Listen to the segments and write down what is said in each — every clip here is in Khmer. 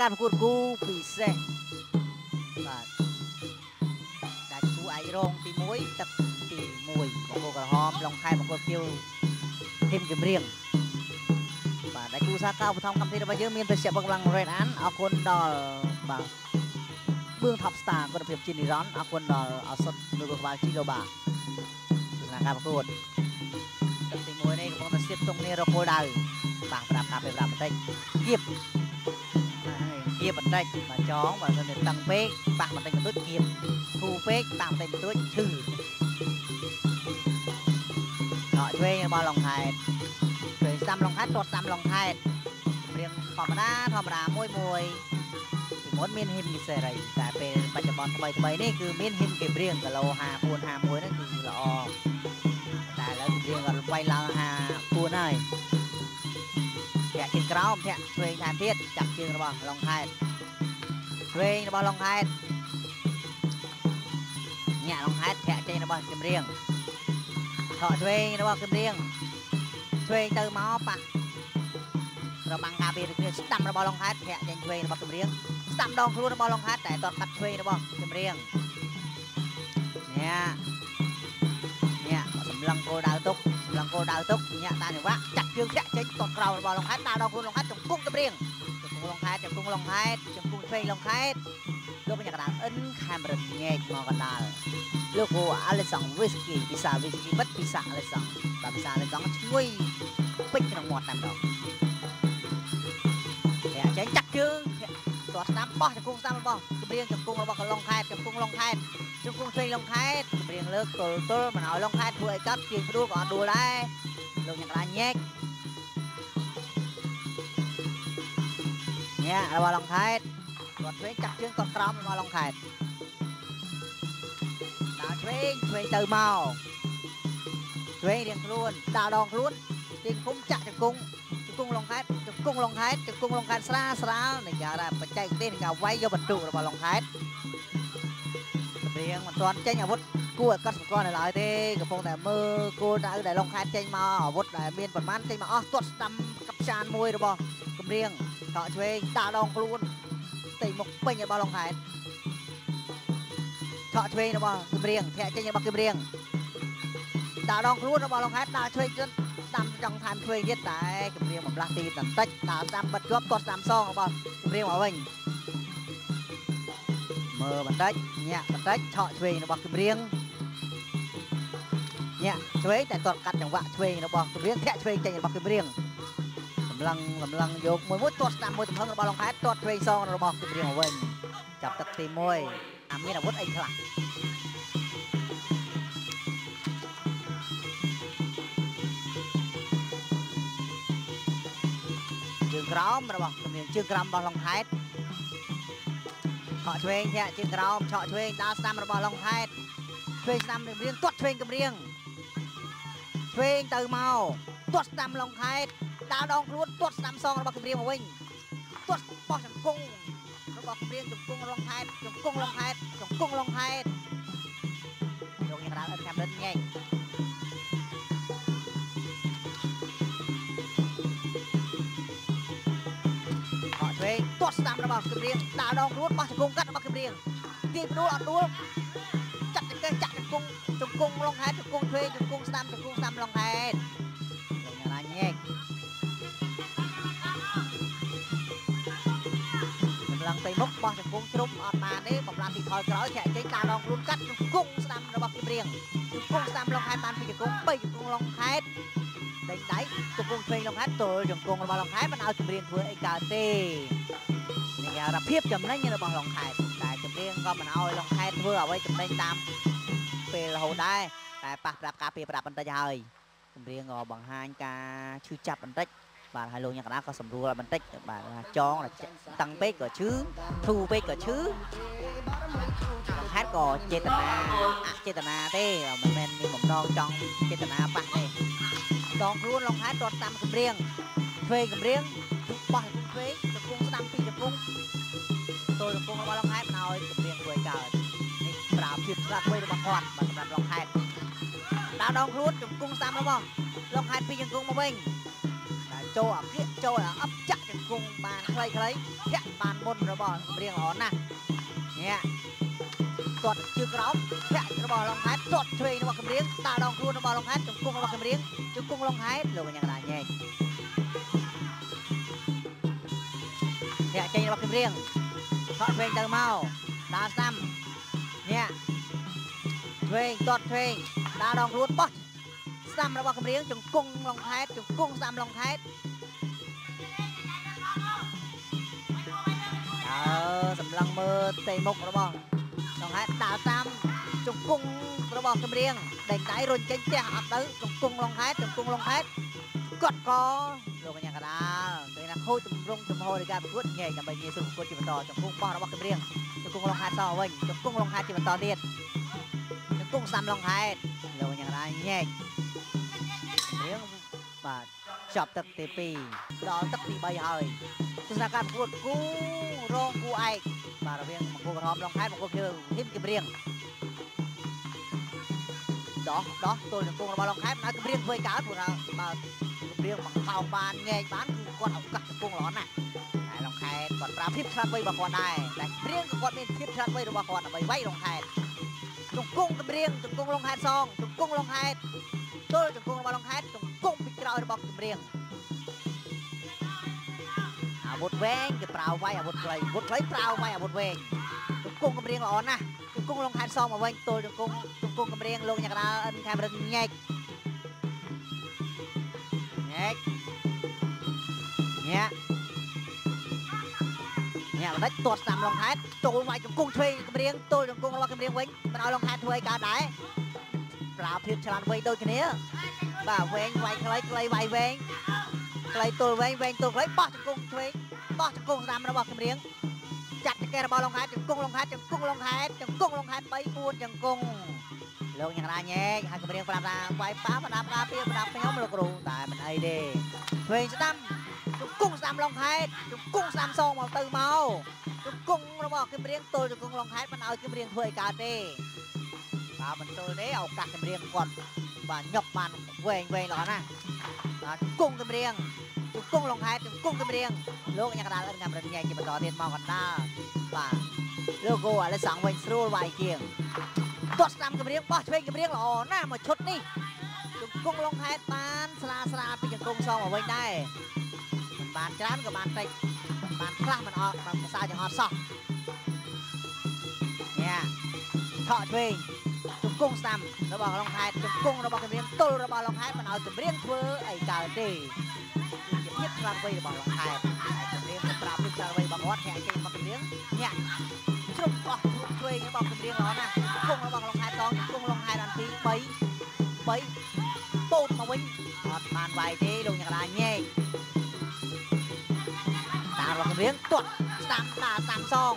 ការប្រកួតគូពិសេសបាទដាច់គូអាចរងទី1ទឹកទី1បង្គោលក្រហមឡុងខែបង្គោលខៀវធីមគម្រៀងបាទដាច់គូសាកោបឋមកម្មវិធីរបស់យើងមានបេសកកម្លាំង Red An អរគុណដល់បាទបឿង Top Star គុណភាពជានិរន្តរ៍អរគុណដល់អសុតលើកក្បាលជីឡូបាទស្សនាការប្រកួតទឹកទី1នេះកំពុងតែស្ទាបទងគ្នារកគោលដៅបាទប្រាប់ការពេលប្រាប់បន្តិចគៀប គៀបបន្តិចបាទចងបើមិនតឹងពេកប៉ះបន្តិចបន្ទួចគៀបធូរពេកប៉ះបន្តិចបន្ទួចឈឺឆក់ឆ្វេងរបស់ឡុងខេតឆ្វេងស្ដាំឡុងខេតទាត់ស្ដាំឡុងខេតរៀងធម្មតាធម្មតាមួយមួយពីមុនមានហ៊ីមគីសេរី តែពេលបច្ចុប្បន្នថ្មីថ្មីនេះគឺមានហ៊ីមគេព្រៀងគីឡូ54 51ហ្នឹងគឺល្អតែឥឡូវគេព្រៀងក៏វាយឡើង54ហើយ ធាក់ជើងក្រោមធាក់ឆ្វេងថែមទៀតចាប់ជើងរបស់ឡុងខេតឆ្វេងរបស់ឡុងខេតញាក់ឡុងខេតធាក់ចេញរបស់គឹមរៀងថកឆ្វេងរបស់គឹមរៀងឆ្វេងទៅមកប៉ះរបាំងការពារគ្នាស្ដាំរបស់ឡុងខេតធាក់ចេញឆ្វេងរបស់គឹមរៀងស្ដាំដងខ្លួនរបស់ឡុងខេតតែតតកាត់ឆ្វេងរបស់គឹមរៀងញាក់ញាក់សម្លឹងគោលដៅ ទុកសម្លឹងគោលដៅទុកញាក់តាចង្វាក់ចាក់ជើងធាក់ចេញតតក្រោមរបស់ឡុងខេតដើរដងខ្លួនឡុងខេតចង្គង់គឹមរៀងចង្គង់ឡុងខេតចង្គង់ឡុងខេតចង្គង់ឆ្វេងឡុងខេតលោកកញ្ញាកដាលអិនខេមរិនញែកមកកដាលលោកគូអាឡេសង់វីស្គីពិសាវីស្គីបិទពិសាអាឡេសង់បាទពិសាអាឡេសង់ឈ្ងុយពេញក្នុងមាត់តែម្ដងតែចេញចាក់ជើងទាត់ស្ដាំបោះចង្គង់ស្ដាំរបស់គម្រៀងចង្គង់របស់កឡុងខេតចង្គង់ឡុងខេតចង្គង់ឆ្វេងឡុងខេតគម្រៀងលើកទល់ទល់មិនឲ្យឡុងខេតធ្វើអីកាត់ជាងផ្ដួលក៏អត់ដួលដែរលោកញ៉ាំកដាញែកញ៉ារបស់ឡុងខេតគាត់ឆ្វេងចាក់ជើងគាត់ក្រោមរបស់ឡុងខេតដើរឆ្វេងឆ្វេងទៅមកឆ្វេងរៀងខ្លួនដើរដងខ្លួនទៀងគុំចាក់ចង្គង់ច ង្គង់ឡុងខេតចង្គង់ឡុងខេតចង្គង់ឡុងខេតស្រាលស្រាលនៃការថាបច្ចេកទេសនៃការវាយយកបន្ទុករបស់ឡុងខេតរៀងមិនទាន់ចេញអាវុធគួរឲ្យកត់សម្គាល់នៅឡើយទេកំពុងតែមើលគោលដៅដែលឡុងខេតចេញមកអាវុធដែលមានប្រមាណចេញមកអស់ទាត់ស្ដាំកັບចានមួយរបស់គម្រៀងតកឆ្វេងដើរដងខ្លួនស្ទៃមុខពេញរបស់ឡុងខេតឆក់ឆ្វេងរបស់គម្រៀងធាក់ចេញរបស់គម្រៀងដើរដងខ្លួនរបស់ឡុងខេតដើរឆ្វេងទៀតស្ដាំចង់ថែមឆ្វេងទៀតតែគម្រៀងបំលាស់ទីបន្តិចដើរស្ដាំបិទជាប់ទាត់ស្ដាំសងរបស់គម្រៀងមកវិញមើលបន្តិចញាក់បន្តិចឆក់ឆ្វេងរបស់គម្រៀងញាក់ឆ្វេងតែទាត់កាត់ចង្វាក់ឆ្វេងរបស់គម្រៀងធាក់ឆ្វេងចេញរបស់គម្រៀងកម្លាំងកម្លាំងយកមួយមួយទាត់ស្ដាំមួយទំហឹងរបស់ឡុងខេតទាត់ឆ្វេងសងរបស់គម្រៀងមកវិញចាប់ទឹកទី1អាមានអាវុធអីខ្លះ ងក្រោមរបស់គម្រៀងជើងក្រោមរបស់ឡុងខេតឆក់ឆ្វេងធាក់ជើងក្រោមឆក់ឆ្វេងដើរស្ដាំរបស់ឡុងខេតឆ្វេងស្ដាំគម្រៀងទាត់ឆ្វេងគម្រៀងឆ្វេងទៅមកទាត់ស្ដាំឡុងខេតដើរដងខ្លួនទាត់ស្ដាំសងរបស់គម្រៀងមកវិញទាត់បោះចង្គង់របស់គម្រៀងចង្គង់ឡុងខេតចង្គង់ឡុងខេតចង្គង់ឡុងខេតលោកញ៉ាំដល់អត់កាំរិនញ៉ែ ទាត់ស្ដាំរបស់គម្រៀងដើរដងខ្លួនបោះចង្គង់កាត់របស់គម្រៀងទាញផ្ដួលអត់ដួលចាក់ចង្កេះចាក់ចង្គង់ចង្គង់ឡុងខេតចង្គង់ឆ្វេងចង្គង់ស្ដាំចង្គង់ស្ដាំឡុងខេតលោកញ៉ាំដល់ញ៉ែងកម្លាំងទៅមុខបោះចង្គង់ជ្រុំអត់បានទេបំលាស់ទីថយក្រោយធាក់ចេញដើរដងខ្លួនកាត់ចង្គង់ស្ដាំរបស់គម្រៀងចង្គង់ស្ដាំឡុងខេតបានពីចង្គង់ ទល់ចង្គង់របស់ឡុងខេតមិនឲ្យគម្រៀងធ្វើអីកើតទេនេះគេហៅថាភាពចំណេញរបស់ឡុងខេតតែគម្រៀងក៏មិនឲ្យឡុងខេតធ្វើអ្វីចំណេញតាមពេលរហូតដែរតែប៉ះប្រាប់ការពារប្រាប់បន្តិចហើយគម្រៀងក៏បង្ហាញការឈឺចាប់បន្តិចបាទហើយលោកញ៉ាំកណ្ដាលក៏សម្រួលបន្តិចបាទចងតឹងពេកក៏ឈឺធូរពេកក៏ឈឺហេតុក៏ចេតនាអចេតនាទេមិនមែនមានបំណងចង់ចេតនាប៉ះទេ ដងខ្លួនលងហេតុទាត់តាមកម្រៀងឆ្វេងកម្រៀងបោះឆ្វេងជង្គង់ស្ដាំពីជង្គង់ទល់ជង្គង់របស់លងហេតុមិនឲ្យកម្រៀងធ្វើឲ្យកើតនេះប្រើភាពស្ដាប់មួយរបស់គាត់បាទសម្រាប់លងហេតុដើរដងខ្លួនជង្គង់ស្ដាំរបស់លងហេតុពីជង្គង់មកវិញចូលអាគៀកចូលអាអប់ចាក់ចង្គង្គង់បានខ្លីៗធាក់បានមុនរបស់គម្រៀងល្អណាស់នេះ ទាត់ជើងក្រោមធាក់របស់ឡុងហែតទាត់ឆ្វេងរបស់គម្រៀងតាដងខ្លួនរបស់ឡុងហែតជង្គង់របស់គម្រៀងជង្គង់ឡុងហែតលោកយ៉ាងណាញែកធាក់ចេញរបស់គម្រៀងថតឆ្វេងទៅមកដើរស្ដាំនេះឆ្វេងទាត់ឆ្វេងដើរដងខ្លួនបោះស្ដាំរបស់គម្រៀងជង្គង់ឡុងហែតជង្គង់ស្ដាំឡុងហែតអើសម្លឹងមើលផ្ទៃមុខរបស់ ឡុងហែតដើរតាមជង្គង់របស់គម្រៀងដេញដៃរុញចេញផ្ទះអត់ទៅជង្គង់ឡុងហែតជង្គង់ឡុងហែតគាត់កលោកកញ្ញាកដាលឃើញថាខូចទម្រង់ចំហនៃការប្រកួតញែកដើម្បីងាយស្រួលប្រកួតជាបន្តជង្គង់បោះរបស់គម្រៀងជង្គង់ឡុងហែតសងវិញជង្គង់ឡុងហែតជាបន្តទៀតជង្គង់ស្ដាំឡុងហែតលោកកញ្ញាកដាលញែករៀង បាទចាប់ទឹកទី2ដល់ទឹកទី3ហើយទស្សនការប្រកួតគូរងគូឯកបាទរវាងមង្គលក្រហមឡុងហែតមង្គលខៀវហ៊ីមគម្រៀងដោះដោះទល់ជង្គង់របស់ឡុងហែតមិនឲ្យគម្រៀងធ្វើកើតព្រោះថាបើគម្រៀងបង្ខំបានញែកបានគឺគាត់ឱកាសជង្គង់ល្អណាស់តែឡុងហែតគាត់ប្រើភាពឆ្លាតវៃរបស់គាត់ដែរតែគម្រៀងក៏គាត់មានភាពឆ្លាតវៃរបស់គាត់ដើម្បីវាយឡុងហែតជង្គង់គម្រៀងជង្គង់ឡុងហែតសងជង្គង់ឡុងហែត ទល់ជង្គង់របស់ឡុងហែតជង្គង់ពីក្រោយរបស់គម្រៀងអាវុធវែងគេប្រើវាយអាវុធខ្លីអាវុធខ្លីប្រើវាយអាវុធវែងជង្គង់គម្រៀងល្អណាស់ជង្គង់ឡុងហែតសងមកវិញទល់ជង្គង់ជង្គង់គម្រៀងលោកញ៉ាកដាលអិនខេមរិនញែកញែកញ៉ាញ៉ាបណ្ឌិតទាត់ស្ដាំឡុងហែតចូលវាយជង្គង់ឆ្វេងគម្រៀងទល់ជង្គង់របស់គម្រៀងវិញមិនឲ្យឡុងហែតធ្វើឲ្យកើតដែរ ប្រើភាពឆ្លាតវៃដូចគ្នាបាទវែងវាយខ្លីខ្លីវាយវែងខ្លីទល់វែងវែងទល់ខ្លីបោះជង្គង់ឆ្វេងបោះជង្គង់ស្ដាំរបស់គម្រៀងចាត់ចង្កេះរបស់ឡុងហែតជង្គង់ឡុងហែតជង្គង់ឡុងហែតជង្គង់ឡុងហែត3 4ជង្គង់លោកយ៉ាងណាញែកហើយគម្រៀងប្រាប់ថាវាយប៉ាប្រដាប់ការពារប្រដាប់ខ្ញុំលោកគ្រូតែមិនអីទេឆ្វេងស្ដាំជង្គង់ស្ដាំឡុងហែតជង្គង់ស្ដាំសងមកទៅមកជង្គង់របស់គម្រៀងទល់ជង្គង់ឡុងហែតមិនឲ្យគម្រៀងធ្វើឲ្យកើតទេ បើមិនទល់ទេឱកាសគម្រៀងគាត់បាទញប់បានវែងវែងល្អណាស់បាទជង្គង់គម្រៀងជង្គង់ឡុងហែតជង្គង់គម្រៀងលោកញ៉ាកដាលអិនកាមរិនញ៉ែជាបន្តទៀតមកកណ្ដាលបាទលោកគោឥឡូវសងវិញស្រួលវាយជាងទាត់ស្ដាំគម្រៀងបោះឆ្វេងគម្រៀងល្អណាស់មួយឈុតនេះជង្គង់ឡុងហែតបានស្រាលស្រាលពីជង្គង់សងមកវិញដែរមិនបានច្រើនក៏បានតិចបានខ្លះមិនអត់បានប្រសើរជាងអត់សោះ ញ៉ាថកឆ្វេងជង្គង់ស្ដាំរបស់ឡុងហែតជង្គង់របស់គម្រៀងទល់របស់ឡុងហែតមិនឲ្យគម្រៀងធ្វើអីកើតទេជាភាពឆ្លាតវៃរបស់ឡុងហែតហើយគម្រៀងក៏ប្រាប់ភាពឆ្លាតវៃរបស់គាត់ធាក់ចេញរបស់គម្រៀងញាក់ជ្រុំអស់ជ្រុំឆ្វេងរបស់គម្រៀងល្អណាស់ជង្គង់របស់ឡុងហែតតងជង្គង់ឡុងហែតអានទី3 3ពោតមកវិញអត់បានវាយទេលោកញ៉ាកដាញែកតារបស់គម្រៀងទាត់ស្ដាំតាស្ដាំសង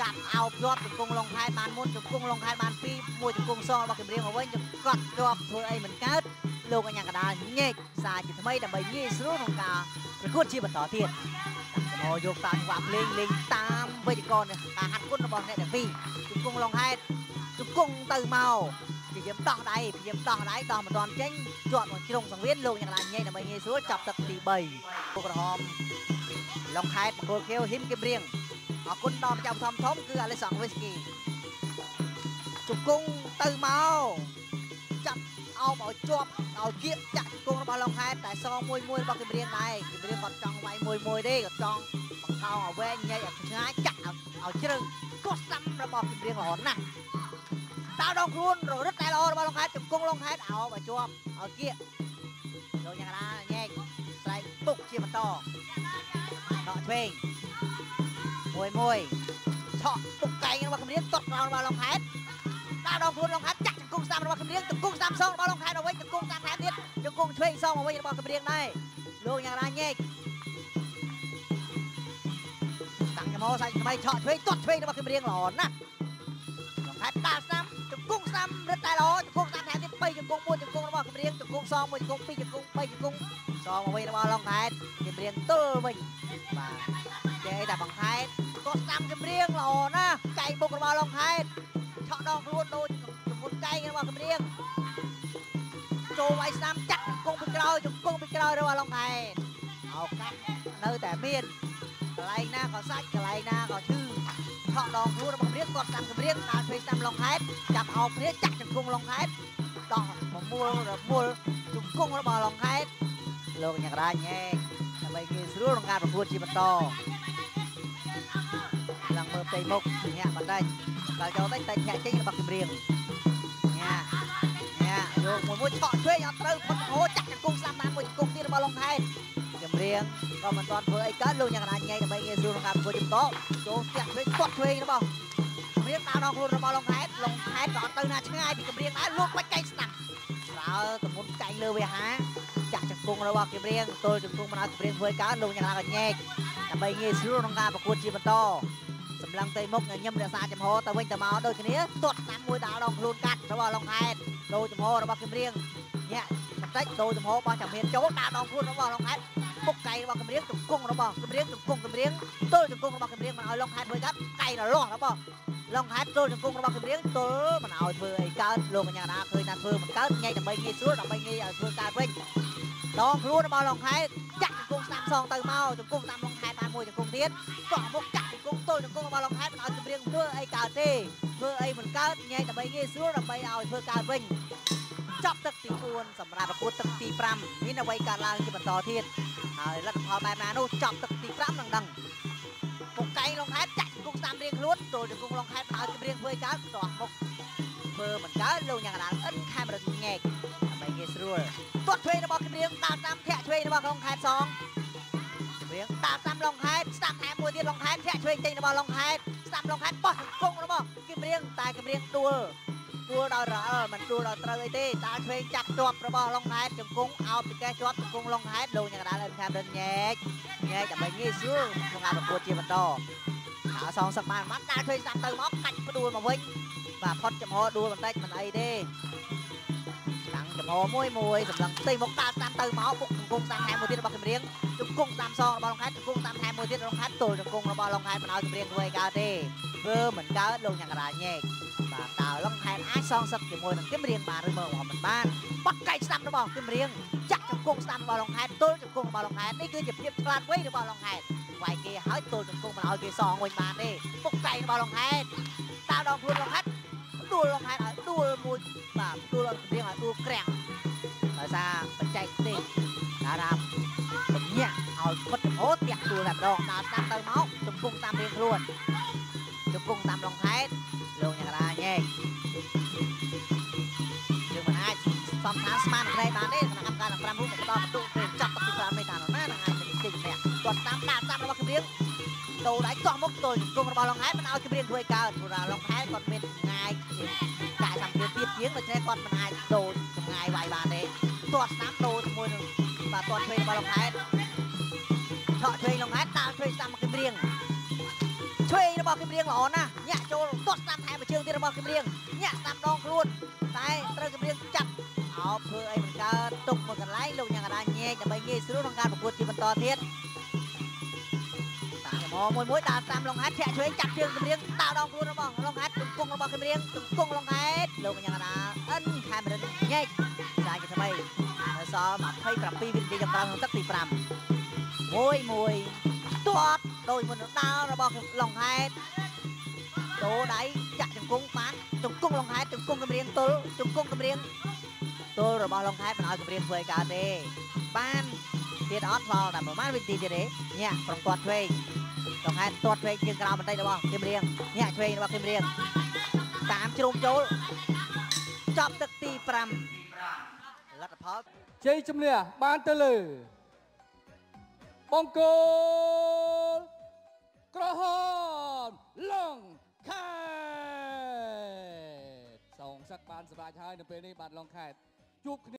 កាត់អោបជាប់ជង្គង់ឡុងហែតបានមុនជង្គង់ឡុងហែតបានពីរមួយជង្គង់សងរបស់គម្រៀងមកវិញកត់ជាប់ធ្វើអីមិនកើតលោកអញ្ញាកដាលញែកសារជាថ្មីដើម្បីងាយស្រួលក្នុងការប្រកួតជាបន្តទៀតកំហយកតាមចង្វាក់លេងលេងតាមវេទិកាការហាត់គុណរបស់អ្នកទាំងពីរជង្គង់ឡុងហែតជង្គង់ទៅមកព្យាយាមដោះដៃព្យាយាមដោះដៃដោះមិនទាន់ចេញជាប់មកជ្រុងសង្វៀនលោកយ៉ាងណាញែកដើម្បីងាយស្រួលចាប់ទឹកទី3ពុកក្រហមឡុងខេតមង្គលខៀវហ៊ីមគឹមរៀង អរគុណដល់ម្ចាស់ធំធំគឺអាឡេសង់វីស្គីជង្គង់ទៅមកចាប់អោបឲ្យជាប់ឲ្យគៀកចាក់ជង្គង់របស់ឡុងខេតតែសងមួយមួយរបស់គឹមរៀងដែរគឹមរៀងគាត់ចង់វាយមួយមួយទេគាត់ចង់បង្ខំឲ្យវែងញែកឲ្យឆ្ងាយចាក់ឲ្យជ្រៅគាត់ស្ដាំរបស់គឹមរៀងល្អណាស់តើដងខ្លួនរត់តែល្អរបស់ឡុងខេតជង្គង់ឡុងខេតអោបឲ្យជាប់ឲ្យគៀកលោកយ៉ាងណាញែកស្រែកពុកជាបន្តដកឆ្វេង មួយមួយឆក់ទុកកែងរបស់គម្រៀងទាត់ក្រោមរបស់ឡុងខេតដើរដងខ្លួនឡុងខេតចាក់ជង្គង់ស្ដាំរបស់គម្រៀងជង្គង់ស្ដាំសងរបស់ឡុងខេតទៅវិញជង្គង់ស្ដាំថែមទៀតជង្គង់ឆ្វេងសងមកវិញរបស់គម្រៀងដែរលោកយ៉ាងណាញែកតាំងចមោសាច់ថ្មីឆក់ឆ្វេងទាត់ឆ្វេងរបស់គម្រៀងល្អណាស់ឡុងខេតដើរស្ដាំជង្គង់ស្ដាំរឹតតែល្អជង្គង់ស្ដាំថែមទៀត3ជង្គង់1ជង្គង់របស់គម្រៀងជង្គង់សង1ជង្គង់2ជង្គង់3ជង្គង់សងមកវិញរបស់ឡុងខេតគម្រៀងទល់វិញបាទចេះតែបង្ខេត គាត់ស្ដាំចម្រៀងល្អណាស់កែងបុករបស់ឡុងខេតឆក់ដងខ្លួនដូចចំនួនកែងរបស់ចម្រៀងចូលវាយស្ដាំចាក់ជង្គង់ពីក្រោយជង្គង់ពីក្រោយរបស់ឡុងខេតឱកាសនៅតែមានកន្លែងណាក៏សាច់កន្លែងណាក៏ឈឺថក់ដងខ្លួនរបស់គម្រៀងគាត់តាមគម្រៀងដើរធ្វើតាមឡុងខេតចាប់អោបគ្នាចាក់ជង្គង់ឡុងខេតដោះប្រមូលរមូលជង្គង់របស់ឡុងខេតលោកញ៉ាំរាញញ៉ែដើម្បីងាយស្រួលក្នុងការប្រកួតជាបន្តឡើងមើល ផ្ទៃមុខញាក់បន្តិចដល់ចូលតិចតែញាក់ចេញរបស់គម្រៀងញាក់ញាក់យកមួយមួយឆក់ឆ្វេងអត់ត្រូវផុតហូចាក់ជង្គង់ស្លាប់បានមួយជង្គង់ទៀតរបស់ឡុងខេតចម្រៀងក៏មិនទាន់ធ្វើអីកើតលោកយ៉ាងណាញ៉ៃដើម្បីងាយស្រួលក្នុងការប្រកួតជំតចូលផ្ទះវិញគាត់ឆ្វេងរបស់ចម្រៀងដើរដល់ខ្លួនរបស់លងខេតលងខេតក៏អត់ទៅណាឆ្ងាយពីចម្រៀងដែរលោកបាច់កែងស្ដាប់ប្រើទមុនកែងលើវាហាចាក់ជង្គង់របស់ចម្រៀងទល់ជង្គង់មិនឲ្យចម្រៀងធ្វើអីកើតលោកយ៉ាងណាក៏ញែកដើម្បីងាយស្រួលក្នុងការប្រកួតជាបន្ត សម្លឹងទៅមុខញញឹមរក្សាចំហទៅវិញទៅមកដូចគ្នាទាត់តាមមួយដើរដល់ខ្លួនកាត់របស់លងខេតដូរចំហរបស់ចម្រៀងញាក់បន្តិចដូរចំហរបស់ចម្រៀងចូលដើរដល់ខ្លួនរបស់លងខេតពុកកៃរបស់កម្រៀងជង្គង់របស់កម្រៀងជង្គង់កម្រៀងទល់ជង្គង់របស់កម្រៀងមិនឲ្យលងខេតធ្វើកើតកៃរលាស់របស់លងខេតទល់ជង្គង់របស់កម្រៀងទល់មិនឲ្យធ្វើអីកើតលោកកញ្ញាណាឃើញថាធ្វើមិនកើតញ៉ៃដើម្បីងាយស្រួលដើម្បីងាយឲ្យធ្វើកើតវិញដងខ្លួនរបស់លងខេតចាក់ជង្គង់ស្ដាំសងទៅមកជង្គង់តាមលងខេតបានមួយជង្គង់ទៀតក៏មុខចាក់ជង្គង់ ទល់ជង្គង់របស់លងខេតមិនឲ្យកម្រៀងធ្វើអីកើតទេធ្វើអីមិនកើតញ៉ៃដើម្បីងាយស្រួលដើម្បីឲ្យធ្វើកើតវិញចប់ទឹកទី4សម្រាប់ប្រកួតទឹកទី5មានអ្វីកើតឡើងជាបន្តទៀតហើយលទ្ធផលបែបណានោះចប់ទឹកទី5នឹងដឹងពុកកែងលងខេតចាក់ជង្គង់តាមរៀងខ្លួនចូលជង្គង់លងខេតឲ្យគម្រៀងធ្វើកើតតោះមុខធ្វើមិនកើតលោកយ៉ាងណាអិនខេមរត់ងែកដើម្បីងាយស្រួលទាត់ឆ្វេងរបស់គម្រៀងដើរតាមធាក់ឆ្វេងរបស់លងខេតសងគម្រៀងដើរតាម ខេតធាក់ឆ្វេងចេញរបស់លងខេតស្ដាប់លងខេតបោះជង្គង់របស់គម្រៀងតែគម្រៀងដួលដួលដោយរអិលមិនដួលដោយត្រូវអីទេដើរឆ្វេងចាប់ជាប់របស់លងខេតជង្គង់អោបពីកេះជាប់ជង្គង់លងខេតលោកយ៉ាងណាអិនខេមរត់ងែកញែកដើម្បីងាយស្រួលក្នុងការប្រកួតជាបន្តហើយសងសឹកបានបានដាក់ឃើញស្ដាប់ទៅមកកាច់ផ្ដួលមកវិញបាទផុតចំហដួលបន្តិចមិនអីទេ តាំងចំហមួយមួយសម្លឹងផ្ទៃមកដាក់ស្ដាប់ទៅមកពុកជង្គង់តាមថែមមួយទៀតរបស់គម្រៀងជង្គង់តាមសងរបស់លងខេតជង្គង់តាមថែមមួយទៀតរបស់លងខេតទល់ជង្គង់របស់លងខេតមិនឲ្យគម្រៀងធ្វើអីកើតទេធ្វើមិនកើតលោកញ៉ាំករាញែកបាទតើលងខេតអាចសងសឹកជាមួយនឹងគម្រៀងបានឬមើលមិនបានបាត់កាច់ស្ដាប់របស់គម្រៀងចាក់ជង្គង់ស្ដាំរបស់លងខេតទល់ជង្គង់របស់លងខេតនេះគឺជាភាពឆ្លាតវៃរបស់លងខេតវាយគេហើយទល់ជង្គង់មិនឲ្យគេសងវិញបានទេពុកកែងរបស់លងខេតតើដងខ្លួនលងខេតដួលលងខេតឲ្យដួលមួយបាទដួលអត់រៀងឲ្យដួលក្រាំង រៀងខ្លួនជង្គង់តាមលងខេតលោកញ៉ាំរាញ៉េយើងមិនអាចសំថាស្មានក្រែបានទេគណៈកម្មការទាំង5រូបបន្តបន្ទុកពេលចាប់ទឹកទី5នេះថានរណានឹងអាចទៅជិះម្នាក់គាត់តាមដាក់តាមរបស់គម្រៀងដូរដៃកោះមុខទល់ជង្គង់របស់លងហែតមិនឲ្យគម្រៀងធ្វើកើតព្រោះលងហែតគាត់មានឆ្ងាយកាយសម្ភារទៀតជាងដូច្នេះគាត់មិនអាចដូរចម្ងាយវាយបានទេទាត់ស្ដាំដូរជាមួ ងរបស់គម្រៀងល្អណាស់ញាក់ចូលទាត់ស្ដាំថែមមួយជើងទៀតរបស់គម្រៀងញាក់ស្ដាំដងខ្លួនតែត្រូវគម្រៀងចាប់អោបធ្វើអីមិនកើតទុកមួយកន្លែងលោកយ៉ាងណាញែកដើម្បីងាយស្រួលក្នុងការប្រកួតជាបន្តទៀតតាចំហមួយមួយដើរតាមលងហេតធាក់ឆ្វេងចាប់ជើងគម្រៀងដើរដងខ្លួនរបស់លងហេតជង្គង់របស់គម្រៀងជង្គង់លងហេតលោកយ៉ាងណាអិនខេមរិនញែកចាយជាថ្មីនៅសល់27វិនាទីចុងក្រោយក្នុងទឹកទី5មួយមួយទាត់ដោយមុនដើររបស់លងហេត ដូរដៃចាក់ជង្គង់បានជង្គង់លងហេតជង្គង់គម្រៀងទល់ជង្គង់គម្រៀងទល់របស់លងខេតមិនឲ្យគម្រាមធ្វើឲ្យកើតទេបានទៀតអត់ផលតែប្រហែលវិនាទីទៀតទេញាក់ប្រងគាត់ឆ្វេងលងខេតទាត់ឆ្វេងជាងក្រោមបន្តិចរបស់គម្រាមញាក់ឆ្វេងរបស់គម្រាមតាមជ្រុំចូលចប់ទឹកទី5លទ្ធផលជ័យជំនះបានទៅលើបង្គោលក្រហមឡង ខេតសងសឹកបានសម្រេចហើយនៅពេលនេះបាទឡងខេតជួបគ្នា